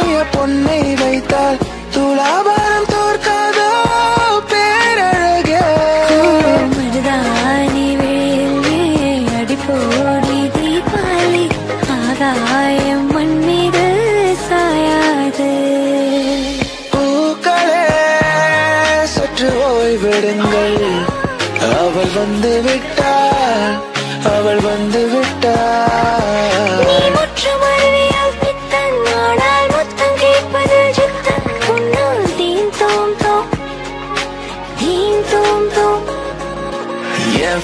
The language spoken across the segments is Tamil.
வைத்து செய்ய பொன்னை வைத்தால்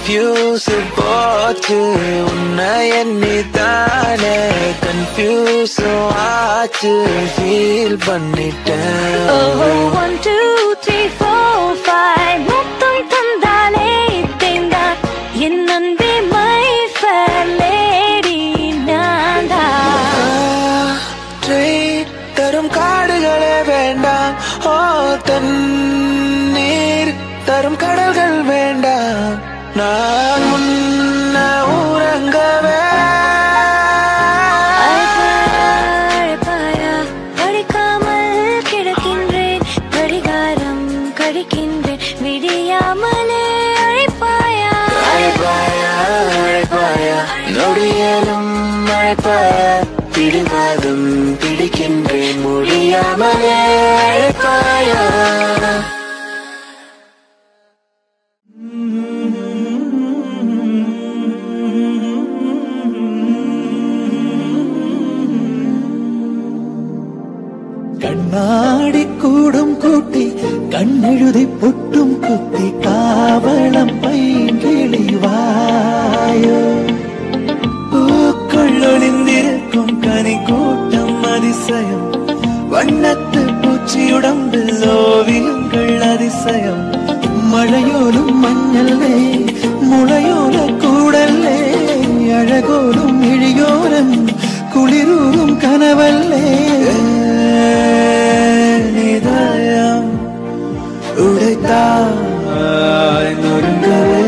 போச்சு உன்னை எண்ணித்தானே கன்ஃபியூஸ் ஆச்சு ஃபீல் பண்ணிட்டேன் one two three four five மொத்தம் தந்தாலே தேங்காய் என் அன்பே மை ஃபேர் லேடி நான்தா. காற்றை தரும் காடுகளே வேண்டாம். ஓ தண்ணீர் தரும் கடல்கள் வேண்டாம் நான் முன்ன உறங்கவே. படிக்காமல் கிடக்கின்றேன். கடிகாரம் கடிக்கின்றேன். விடியாமலே அழைப்பாயா? அழைப்பாயா அழைப்பாயா? நொடியலும் அழைப்பாயா? பிடிவாதம் பிடிக்கின்றேன். முடியாமலே அழைப்பாயா? கண்ணெழுதை பொட்டும் குத்தி காவலம் பயின்கிழிவாயோ பூக்குள்ளொளிந்திருக்கும் கனி கூட்டம் அதிசயம். வண்ணத்து பூச்சியுடம்பில் ஓவியங்கள் அதிசயம். மழையோலும் மஞ்சளே முளையோல கூடல்லே அழகோலும் இழியோரம் குளிரூரும் கனவல்லே. ഉടത്താഴ്ന്നൊരുങ്ങവേ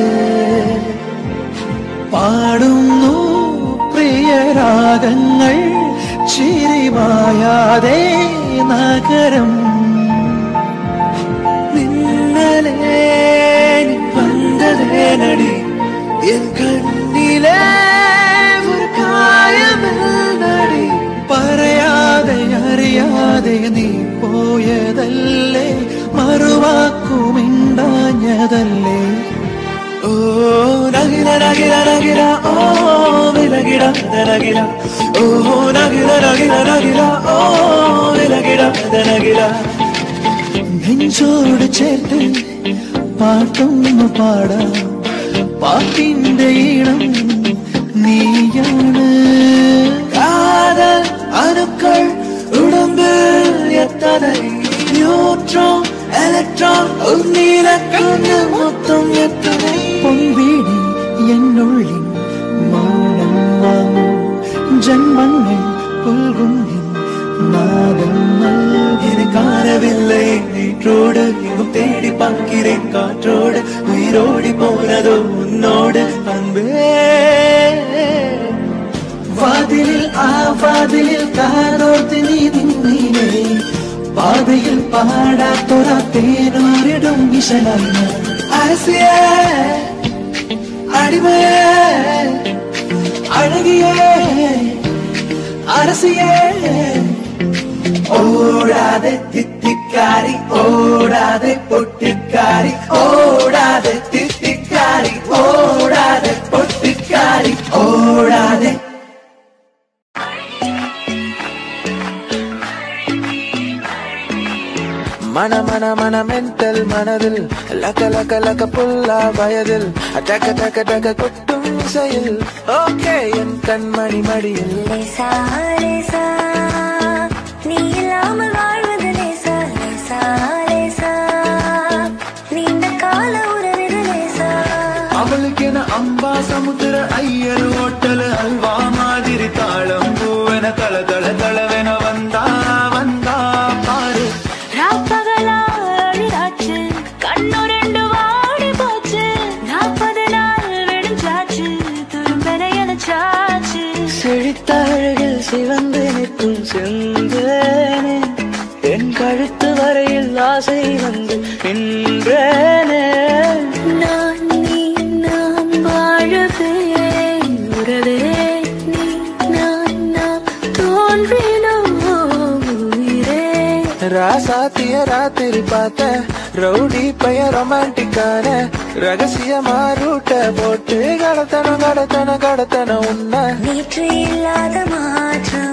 പാടുന്നു പ്രിയരാഗങ്ങൾ ചിരിമായാതെ നഗരം. നിന്നലേ വന്നതേനടി എൻ കണ്ണിലേ പറയാതെ അറിയാതെ നീ പോയേ പറഞ്ഞതല്ലേ? ഓ നഗിര നഗിര നഗിര ഓ വിലകിട നഗിര ഓ നഗിര നഗിര നഗിര ഓ വിലകിട നഗിര നെഞ്ചോട് ചേർത്ത് പാട്ടൊന്ന് പാടാം. പാട്ടിന്റെ ഈണം നീയാണ്. കാതൽ അണുക്കൾ ഉടമ്പ് എത്തതൈ. ന്യൂട്രോൺ ഇലക്ട്രോൺ ഒന്നീ இலக்கான மொத்தம் எத்தனை பொன்வீடு? என்னுள்ளின் மௌனம் வாங்கும் ஜன்மங்கள் புல்கும் நாதம் காணவில்லை நீற்றோடு எங்கும் தேடி பார்க்கிறேன். காற்றோடு உயிரோடி போனதோ உன்னோடு வாதிலில் ஆ வாதிலில் காதோர்த்து நீ நின்றே பாதையில் பாடா தொடா தேனூரிடும் விஷலான அரசிய அடிமைய அழகிய அரசிய. ஓடாதே தித்திக்காரி ஓடாதே பொட்டிக்காரி ஓடாதே தித்திக்காரி ஓடாதே பொட்டிக்காரி ஓடாதே மன மன மன மென்டல் மனதில் லக்க லக்க லக்க புல்லா வயதில். டக்க டக்க டக்க கொட்டும் இசையில். ஓகே என் கண்மணி மடியில். லேசா லேசா நீ இல்லாமல் வாழ்வது ராசாத்திய ராத்திரி பார்த்த ரவுடி பைய ரொமான்டிக்கான ரகசியமா ரூட்ட போட்டு கடத்தன கடத்தன கடத்தன உன்ன. நேற்று இல்லாத மாற்றம்.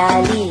压力。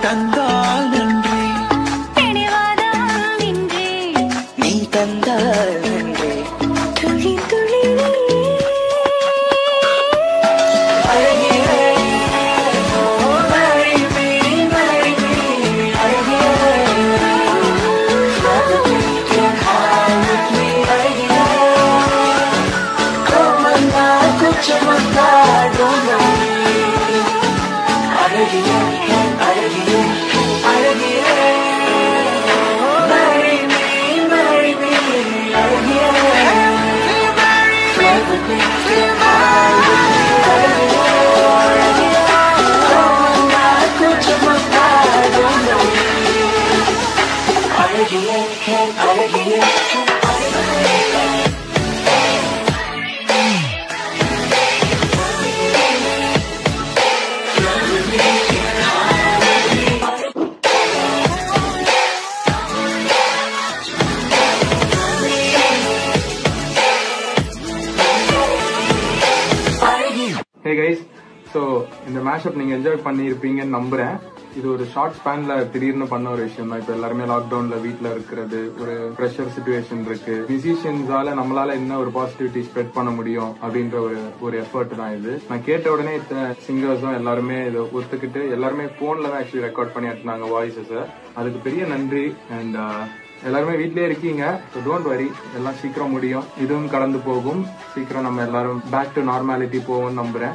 但。I like you, I like you, I you. மேஷப் நீங்க என்ஜாய் பண்ணியிருப்பீங்கன்னு நம்புறேன். இது ஒரு ஷார்ட் ஸ்பேன்ல திடீர்னு பண்ண ஒரு விஷயம் தான் இப்போ எல்லாருமே லாக்டவுன்ல வீட்ல இருக்கிறது ஒரு ப்ரெஷர் சுச்சுவேஷன் இருக்கு. மியூசிஷியன்ஸால நம்மளால என்ன ஒரு பாசிட்டிவிட்டி ஸ்ப்ரெட் பண்ண முடியும் அப்படின்ற ஒரு ஒரு எஃபர்ட் தான் இது. நான் கேட்ட உடனே இத்தனை சிங்கர்ஸும் எல்லாருமே இதை ஒத்துக்கிட்டு எல்லாருமே போன்ல தான் ஆக்சுவலி ரெக்கார்ட் பண்ணி எடுத்தாங்க வாய்ஸஸை அதுக்கு பெரிய நன்றி. அண்ட் uh, எல்லாருமே வீட்லயே இருக்கீங்க. டோன்ட் வரி எல்லாம் சீக்கிரம் முடியும். இதுவும் கடந்து போகும். சீக்கிரம் நம்ம எல்லாரும் பேக் டு நார்மாலிட்டி போவோம்னு நம்புறேன்.